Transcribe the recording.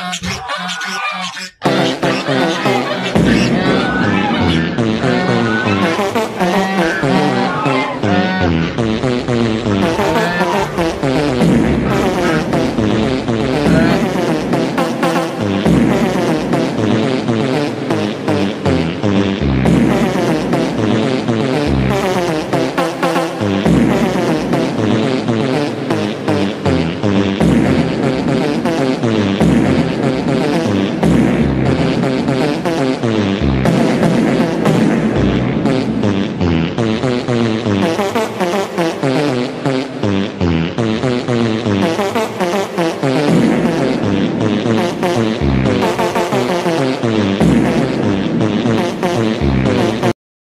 Uh-huh.